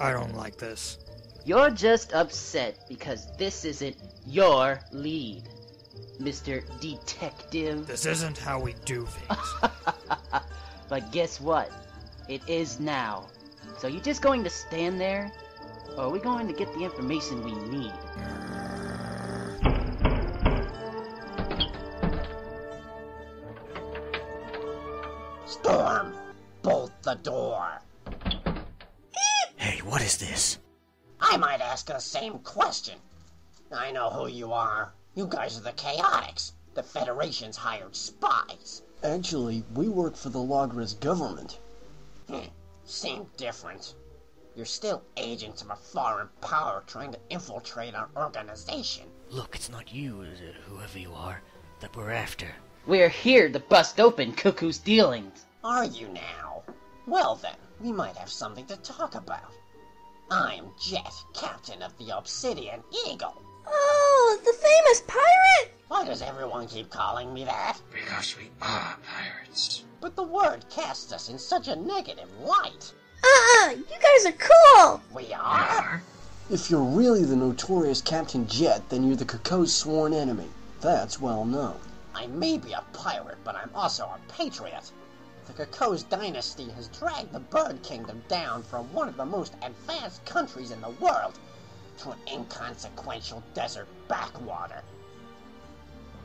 I don't like this. You're just upset because this isn't your lead, Mr. Detective. This isn't how we do things. but guess what? It is now. So you just going to stand there? Or are we going to get the information we need? Storm, bolt the door. Hey, what is this? I might ask the same question. I know who you are. You guys are the Chaotix. The Federation's hired spies. Actually, we work for the Logres government. Hmm, seem different. You're still agents of a foreign power trying to infiltrate our organization. Look, it's not you, is it, whoever you are, that we're after. We're here to bust open Kukku's dealings. Are you now? Well then, we might have something to talk about. I'm Jet, captain of the Obsidian Eagle. Oh, the famous pirate? Why does everyone keep calling me that? Because we are pirates. But the word casts us in such a negative light. Uh-uh, you guys are cool. We are? If you're really the notorious Captain Jet, then you're the Kukku's sworn enemy. That's well known. I may be a pirate, but I'm also a patriot. The Kukku's dynasty has dragged the Bird Kingdom down from one of the most advanced countries in the world to an inconsequential desert backwater.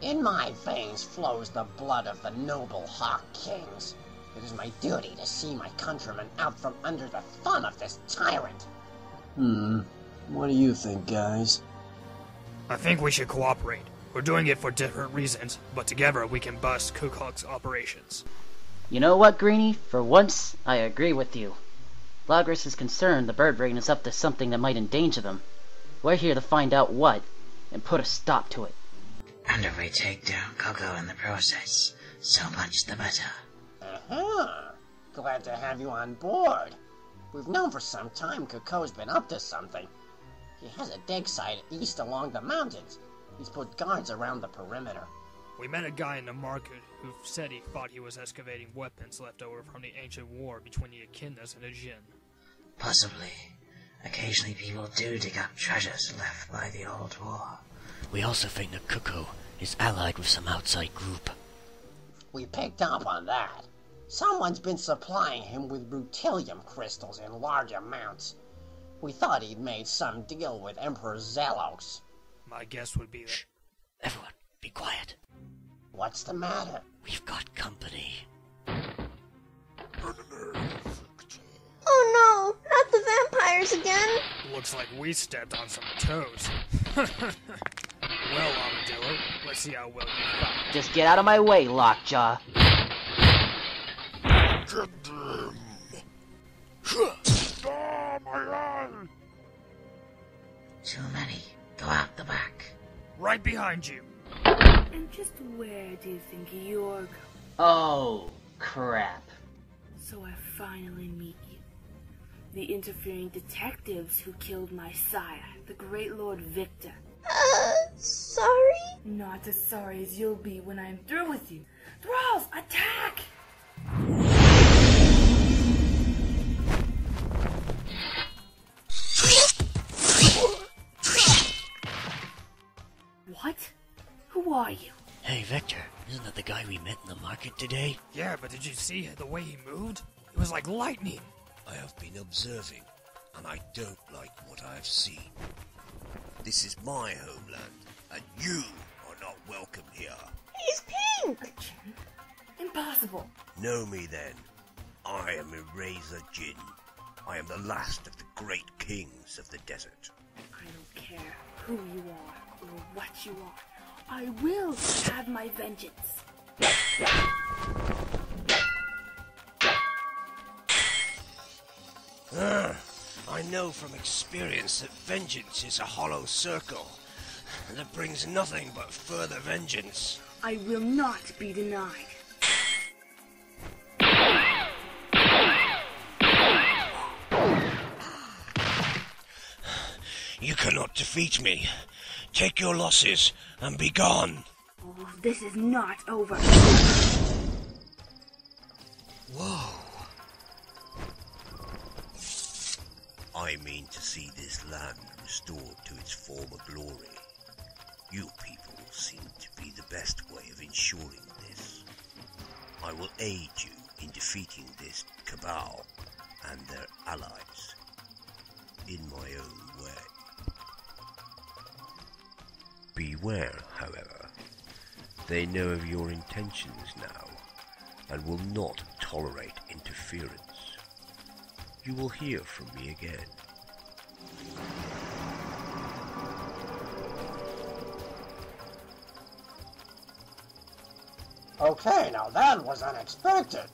In my veins flows the blood of the noble Hawk Kings. It is my duty to see my countrymen out from under the thumb of this tyrant. Hmm. What do you think, guys? I think we should cooperate. We're doing it for different reasons, but together we can bust Kukku's operations. You know what, Greenie? For once, I agree with you. Logres is concerned the bird brain is up to something that might endanger them. We're here to find out what, and put a stop to it. And if we take down Coco in the process, so much the better. Uh-huh. Glad to have you on board. We've known for some time Coco's been up to something. He has a dig site east along the mountains. He's put guards around the perimeter. We met a guy in the market who said he thought he was excavating weapons left over from the ancient war between the Echidnas and the Djinn. Possibly. Occasionally people do dig up treasures left by the old war. We also think that Kukku is allied with some outside group. We picked up on that. Someone's been supplying him with rutilium crystals in large amounts. We thought he'd made some deal with Emperor Zelos. My guess would be that. Shh. Everyone, be quiet. What's the matter? We've got company. Oh no, not the vampires again. Looks like we stepped on some toes. well, Armadillo, let's see how well you fight. Just get out of my way, Lockjaw. Get them! Ah, my eye! Too many. Go out the back. Right behind you. And just where do you think you're going? Oh, crap. So I finally meet you. The interfering detectives who killed my sire, the great Lord Victor. Uh, sorry? Not as sorry as you'll be when I'm through with you. Thralls, attack! What? Who are you? Hey, Vector, isn't that the guy we met in the market today? Yeah, but did you see the way he moved? It was like lightning. I have been observing, and I don't like what I have seen. This is my homeland, and you are not welcome here. He's pink! Impossible. Know me then. I am Erazor Djinn. I am the last of the great kings of the desert. I don't care who you are or what you are. I will have my vengeance. Ah, I know from experience that vengeance is a hollow circle that brings nothing but further vengeance. I will not be denied. You cannot defeat me. Take your losses and be gone. Oh, this is not over. Whoa. I I mean to see this land restored to its former glory. You people seem to be the best way of ensuring this. I will aid you in defeating this cabal and their allies in my own way. Beware, however. They know of your intentions now and will not tolerate interference. You will hear from me again. Okay, now that was unexpected.